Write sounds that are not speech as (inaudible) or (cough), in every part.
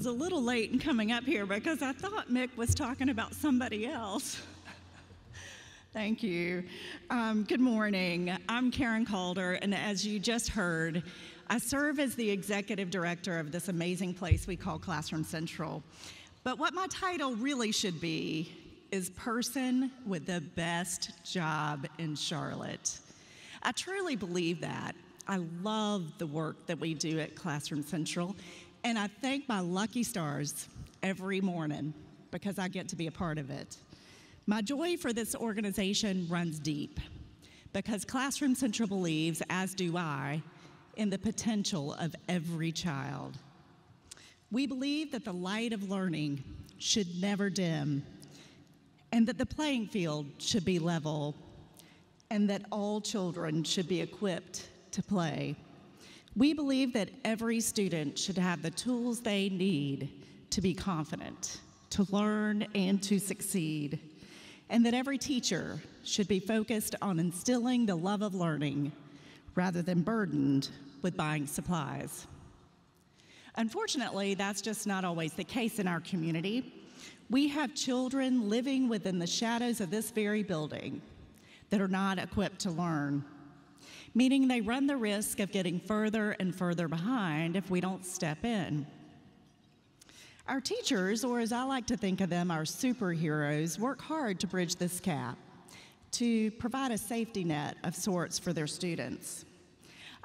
was a little late in coming up here because I thought Mick was talking about somebody else. (laughs) Thank you. Um, good morning. I'm Karen Calder, and as you just heard, I serve as the executive director of this amazing place we call Classroom Central. But what my title really should be is person with the best job in Charlotte. I truly believe that. I love the work that we do at Classroom Central, and I thank my lucky stars every morning because I get to be a part of it. My joy for this organization runs deep because Classroom Central believes, as do I, in the potential of every child. We believe that the light of learning should never dim, and that the playing field should be level, and that all children should be equipped to play. We believe that every student should have the tools they need to be confident, to learn, and to succeed, and that every teacher should be focused on instilling the love of learning rather than burdened with buying supplies. Unfortunately, that's just not always the case in our community. We have children living within the shadows of this very building that are not equipped to learn, meaning they run the risk of getting further and further behind if we don't step in. Our teachers, or as I like to think of them, our superheroes, work hard to bridge this gap, to provide a safety net of sorts for their students.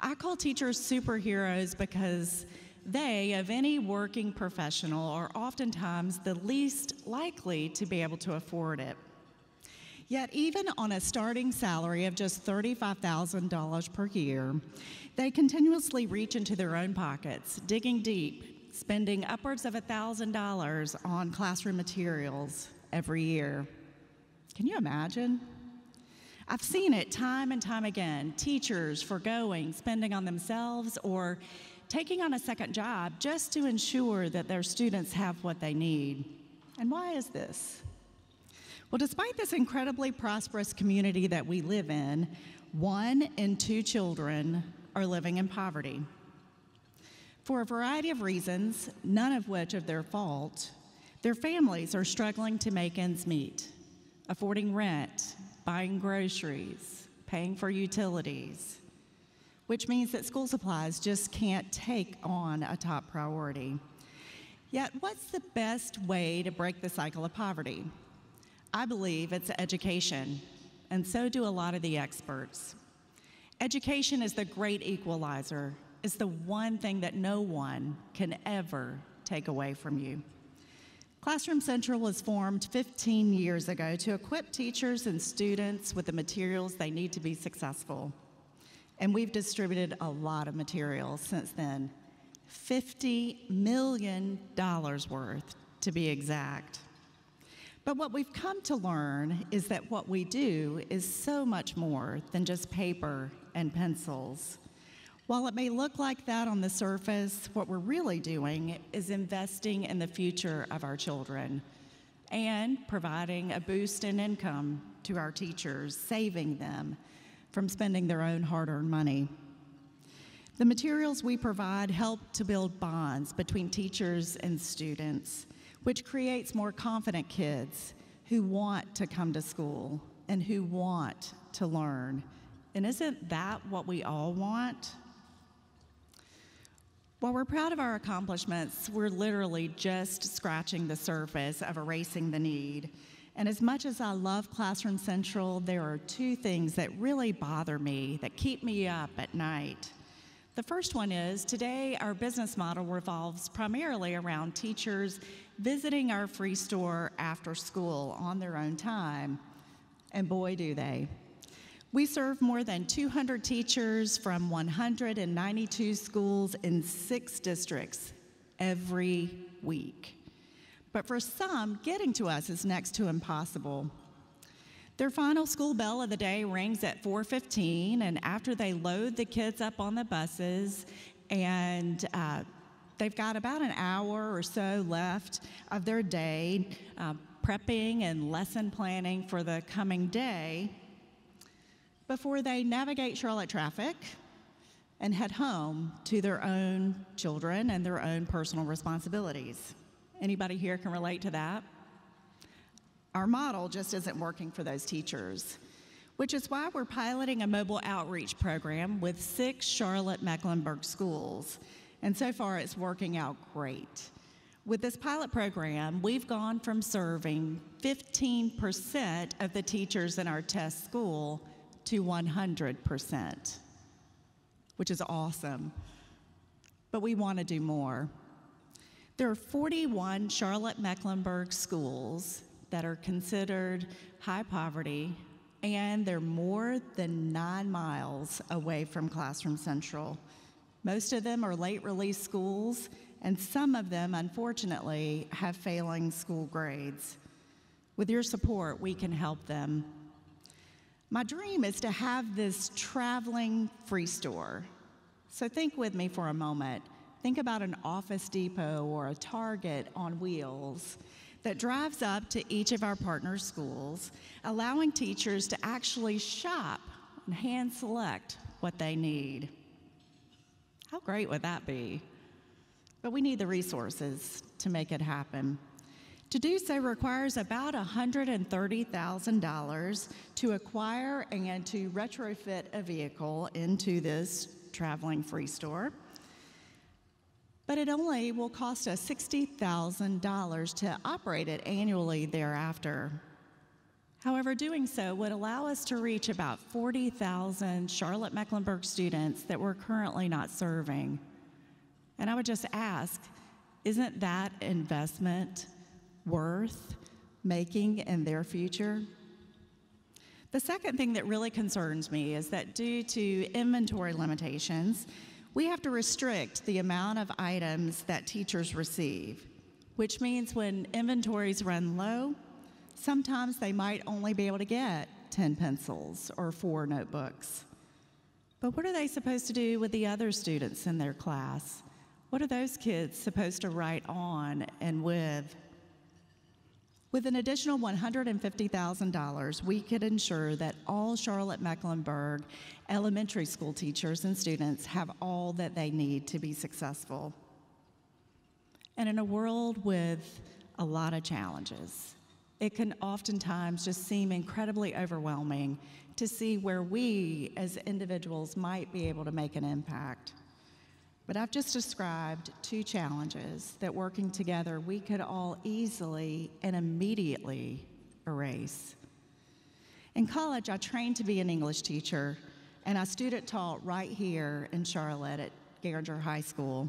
I call teachers superheroes because they, of any working professional, are oftentimes the least likely to be able to afford it. Yet, even on a starting salary of just $35,000 per year, they continuously reach into their own pockets, digging deep, spending upwards of $1,000 on classroom materials every year. Can you imagine? I've seen it time and time again teachers foregoing spending on themselves or taking on a second job just to ensure that their students have what they need. And why is this? Well, despite this incredibly prosperous community that we live in, one in two children are living in poverty. For a variety of reasons, none of which of their fault, their families are struggling to make ends meet, affording rent, buying groceries, paying for utilities, which means that school supplies just can't take on a top priority. Yet, what's the best way to break the cycle of poverty? I believe it's education, and so do a lot of the experts. Education is the great equalizer, It's the one thing that no one can ever take away from you. Classroom Central was formed 15 years ago to equip teachers and students with the materials they need to be successful. And we've distributed a lot of materials since then $50 million worth, to be exact. But what we've come to learn is that what we do is so much more than just paper and pencils. While it may look like that on the surface, what we're really doing is investing in the future of our children and providing a boost in income to our teachers, saving them from spending their own hard earned money. The materials we provide help to build bonds between teachers and students, which creates more confident kids who want to come to school and who want to learn. And isn't that what we all want? While we're proud of our accomplishments, we're literally just scratching the surface of erasing the need and as much as I love Classroom Central, there are two things that really bother me, that keep me up at night. The first one is today our business model revolves primarily around teachers visiting our free store after school on their own time. And boy, do they. We serve more than 200 teachers from 192 schools in six districts every week. But for some, getting to us is next to impossible. Their final school bell of the day rings at 4:15, and after they load the kids up on the buses, and uh, they've got about an hour or so left of their day, uh, prepping and lesson planning for the coming day, before they navigate Charlotte traffic, and head home to their own children and their own personal responsibilities. Anybody here can relate to that? Our model just isn't working for those teachers, which is why we're piloting a mobile outreach program with six Charlotte Mecklenburg schools. And so far, it's working out great. With this pilot program, we've gone from serving 15% of the teachers in our test school to 100%, which is awesome. But we want to do more. There are 41 Charlotte Mecklenburg schools that are considered high poverty, and they're more than nine miles away from Classroom Central. Most of them are late release schools, and some of them, unfortunately, have failing school grades. With your support, we can help them. My dream is to have this traveling free store. So think with me for a moment. Think about an Office Depot or a Target on wheels that drives up to each of our partner schools, allowing teachers to actually shop and hand select what they need. How great would that be? But we need the resources to make it happen. To do so requires about $130,000 to acquire and to retrofit a vehicle into this traveling free store. But it only will cost us $60,000 to operate it annually thereafter. However, doing so would allow us to reach about 40,000 Charlotte Mecklenburg students that we're currently not serving. And I would just ask isn't that investment worth making in their future? The second thing that really concerns me is that due to inventory limitations, we have to restrict the amount of items that teachers receive, which means when inventories run low, sometimes they might only be able to get 10 pencils or four notebooks. But what are they supposed to do with the other students in their class? What are those kids supposed to write on and with? With an additional $150,000, we could ensure that all Charlotte Mecklenburg elementary school teachers and students have all that they need to be successful. And in a world with a lot of challenges, it can oftentimes just seem incredibly overwhelming to see where we as individuals might be able to make an impact. But I've just described two challenges that working together we could all easily and immediately erase. In college, I trained to be an English teacher, and I student taught right here in Charlotte at Garinger High School.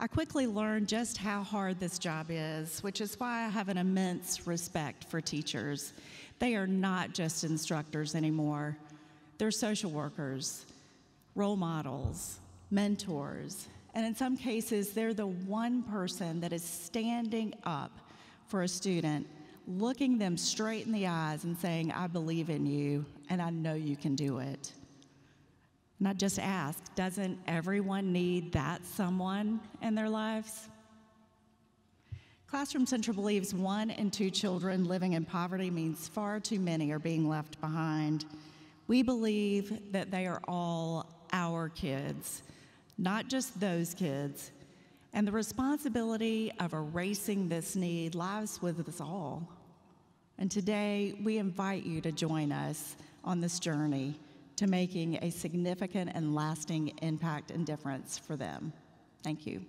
I quickly learned just how hard this job is, which is why I have an immense respect for teachers. They are not just instructors anymore, they're social workers, role models, mentors, and in some cases, they're the one person that is standing up for a student, looking them straight in the eyes and saying, I believe in you and I know you can do it. And I just ask, doesn't everyone need that someone in their lives? Classroom Central believes one in two children living in poverty means far too many are being left behind. We believe that they are all our kids not just those kids. And the responsibility of erasing this need lies with us all. And today, we invite you to join us on this journey to making a significant and lasting impact and difference for them. Thank you.